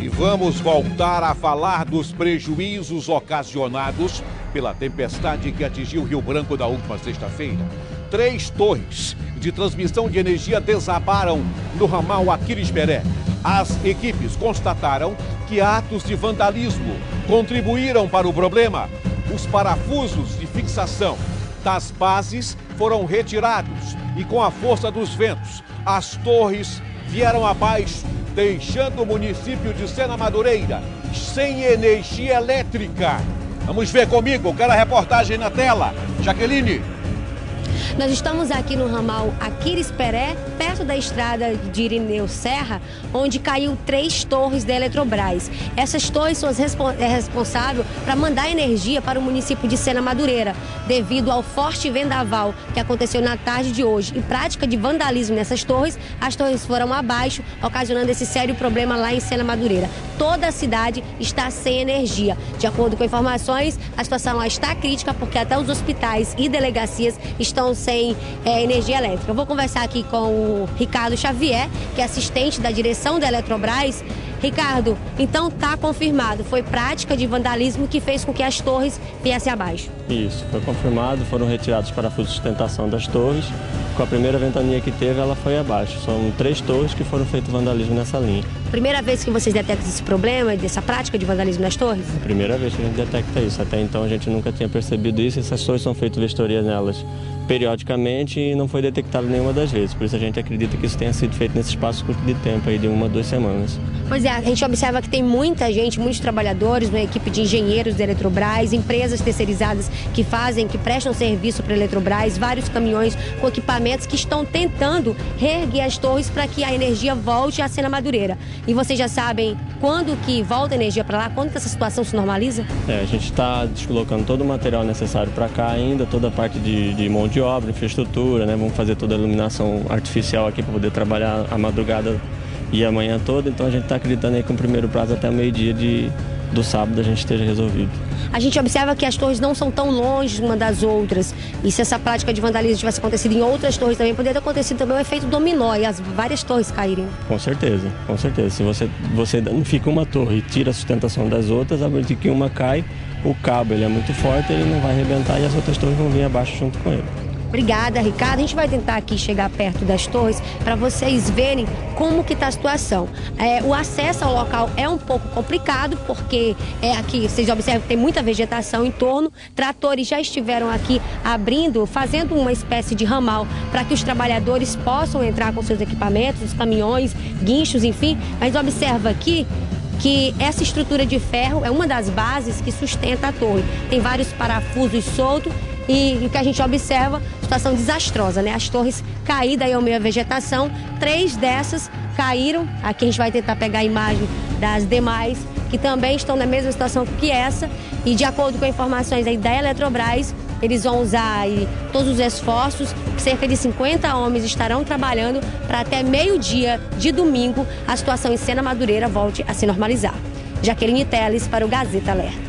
E vamos voltar a falar dos prejuízos ocasionados pela tempestade que atingiu Rio Branco da última sexta-feira. Três torres de transmissão de energia desabaram no ramal Aquiles Peré. As equipes constataram que atos de vandalismo contribuíram para o problema. Os parafusos de fixação das bases foram retirados e, com a força dos ventos, as torres vieram abaixo, deixando o município de Sena Madureira sem energia elétrica. Vamos ver comigo, quero a reportagem na tela. Jaqueline. Nós estamos aqui no ramal Aquiles Peré, perto da estrada de Irineu Serra, onde caiu três torres da Eletrobras. Essas torres são as é responsáveis para mandar energia para o município de Sena Madureira, devido ao forte vendaval que aconteceu na tarde de hoje e prática de vandalismo nessas torres, as torres foram abaixo, ocasionando esse sério problema lá em Sena Madureira. Toda a cidade está sem energia. De acordo com informações, a situação está crítica porque até os hospitais e delegacias estão sem é, energia elétrica. Eu vou conversar aqui com o Ricardo Xavier, que é assistente da direção da Eletrobras. Ricardo, então está confirmado, foi prática de vandalismo que fez com que as torres viessem abaixo. Isso, foi confirmado, foram retirados os parafusos de sustentação das torres. Com a primeira ventania que teve, ela foi abaixo. São três torres que foram feito vandalismo nessa linha. Primeira vez que vocês detectam esse problema, dessa prática de vandalismo nas torres? Primeira vez que a gente detecta isso. Até então a gente nunca tinha percebido isso. Essas torres são feitas vistorias nelas periodicamente e não foi detectado nenhuma das vezes. Por isso a gente acredita que isso tenha sido feito nesse espaço curto de tempo, aí de uma, duas semanas. Pois é, a gente observa que tem muita gente, muitos trabalhadores, uma equipe de engenheiros da Eletrobras, empresas terceirizadas que fazem, que prestam serviço para a Eletrobras, vários caminhões com equipamentos que estão tentando reerguer as torres para que a energia volte à cena madureira. E vocês já sabem quando que volta a energia para lá? Quando que essa situação se normaliza? É, a gente está deslocando todo o material necessário para cá ainda, toda a parte de, de mão de obra, infraestrutura, né? Vamos fazer toda a iluminação artificial aqui para poder trabalhar a madrugada e a manhã toda. Então a gente está acreditando aí que o primeiro prazo até o meio-dia de, do sábado a gente esteja resolvido. A gente observa que as torres não são tão longe uma das outras. E se essa prática de vandalismo tivesse acontecido em outras torres também, poderia ter acontecido também o efeito dominó e as várias torres caírem. Com certeza, com certeza. Se você, você danifica uma torre e tira a sustentação das outras, a partir que uma cai, o cabo ele é muito forte, ele não vai arrebentar e as outras torres vão vir abaixo junto com ele. Obrigada, Ricardo. A gente vai tentar aqui chegar perto das torres para vocês verem como que está a situação. É, o acesso ao local é um pouco complicado, porque é aqui, vocês observam que tem muita vegetação em torno. Tratores já estiveram aqui abrindo, fazendo uma espécie de ramal para que os trabalhadores possam entrar com seus equipamentos, os caminhões, guinchos, enfim. Mas observa aqui que essa estrutura de ferro é uma das bases que sustenta a torre. Tem vários parafusos soltos e o que a gente observa, situação desastrosa, né? As torres caídas aí ao meio da vegetação, três dessas caíram. Aqui a gente vai tentar pegar a imagem das demais, que também estão na mesma situação que essa. E de acordo com informações aí da Eletrobras, eles vão usar aí todos os esforços, cerca de 50 homens estarão trabalhando para até meio-dia de domingo a situação em Sena Madureira volte a se normalizar. Jaqueline Teles para o Gazeta Alerta.